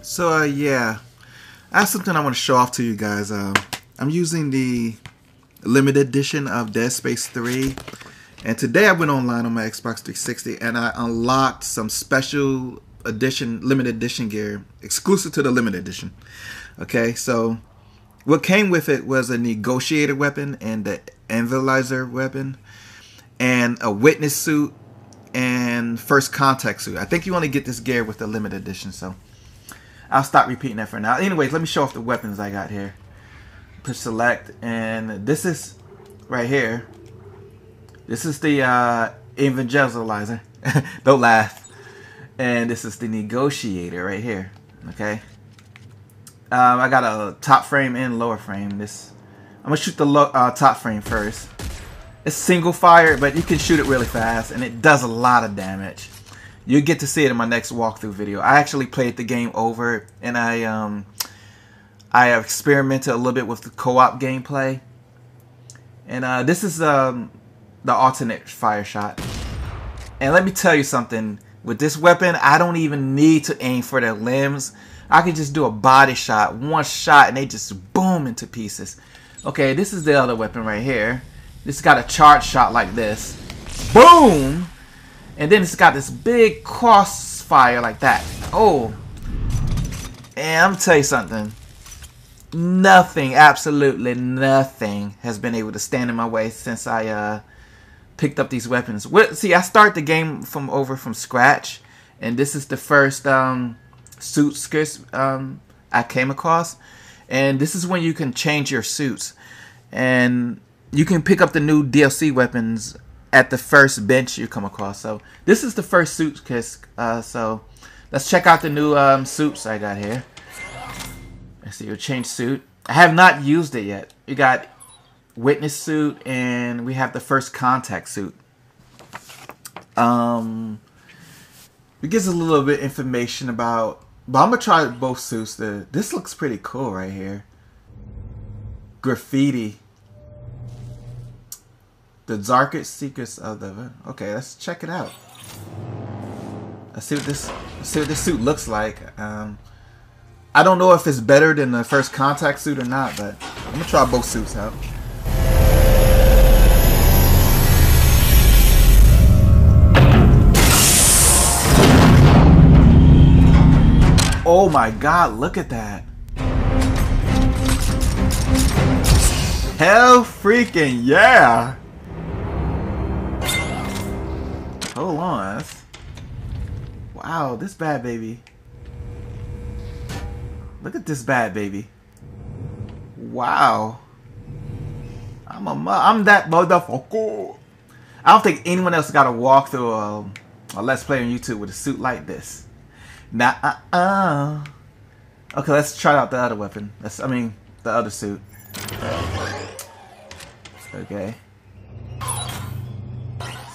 So uh, yeah, I have something I want to show off to you guys. Uh, I'm using the limited edition of Dead Space 3. And today I went online on my Xbox 360 and I unlocked some special edition, limited edition gear exclusive to the limited edition. Okay, so what came with it was a negotiator weapon and the anvilizer weapon and a witness suit and first contact suit. I think you only get this gear with the limited edition, so I'll stop repeating that for now. Anyways, let me show off the weapons I got here. Push select, and this is right here. This is the uh, evangelizer. Don't laugh. And this is the negotiator right here. Okay. Um, I got a top frame and lower frame. This I'm gonna shoot the uh, top frame first. It's single fire, but you can shoot it really fast, and it does a lot of damage. You'll get to see it in my next walkthrough video. I actually played the game over, and I um, I have experimented a little bit with the co-op gameplay. And uh, this is um, the alternate fire shot. And let me tell you something. With this weapon, I don't even need to aim for their limbs. I can just do a body shot, one shot, and they just boom into pieces. Okay, this is the other weapon right here. This got a charge shot like this. Boom! And then it's got this big crossfire like that. Oh. And I'm tell you something. Nothing, absolutely nothing has been able to stand in my way since I uh, picked up these weapons. See, I start the game from over from scratch. And this is the first um, suit um, I came across. And this is when you can change your suits. And you can pick up the new DLC weapons at the first bench you come across. So this is the first suitcase. Uh, so let's check out the new um, suits I got here. Let's see your change suit. I have not used it yet. You got witness suit and we have the first contact suit. Um, it gives a little bit information about. But I'm gonna try both suits. The this looks pretty cool right here. Graffiti the darkest secrets of the. Okay, let's check it out. Let's see what this. See what this suit looks like. Um, I don't know if it's better than the first contact suit or not, but I'm gonna try both suits out. Oh my god, look at that. Hell freaking yeah! Hold on. Wow, this bad baby. Look at this bad baby. Wow. I'm a I'm that motherfucker. I don't think anyone else got to walk through a, a Let's Play on YouTube with a suit like this. Nah, uh, uh. Okay, let's try out the other weapon. That's, I mean, the other suit. Okay.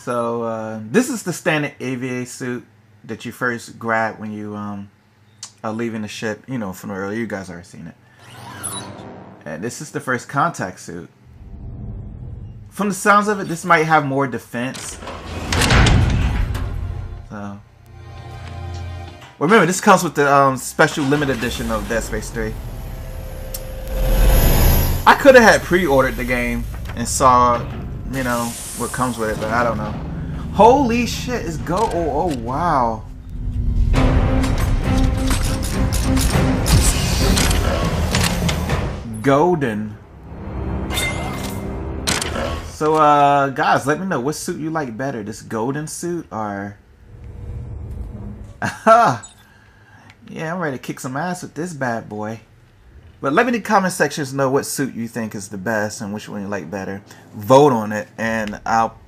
So uh, this is the standard EVA suit that you first grab when you um, are leaving the ship. You know from earlier, you guys already seen it. And this is the first contact suit. From the sounds of it, this might have more defense. So, remember, this comes with the um, special limited edition of Dead Space 3. I could have had pre-ordered the game and saw you know, what comes with it, but I don't know. Holy shit, it's go. Oh, oh wow. Golden. So, uh, guys, let me know what suit you like better, this golden suit or... yeah, I'm ready to kick some ass with this bad boy. But let me in the comment sections know what suit you think is the best and which one you like better. Vote on it and I'll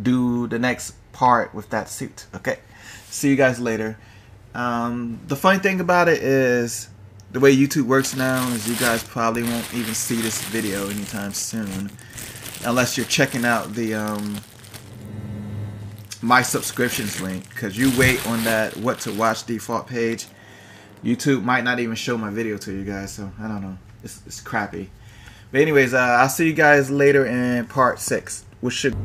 do the next part with that suit. Okay. See you guys later. Um, the funny thing about it is the way YouTube works now is you guys probably won't even see this video anytime soon unless you're checking out the um, my subscriptions link because you wait on that what to watch default page YouTube might not even show my video to you guys, so I don't know. It's, it's crappy. But anyways, uh, I'll see you guys later in part 6, which should...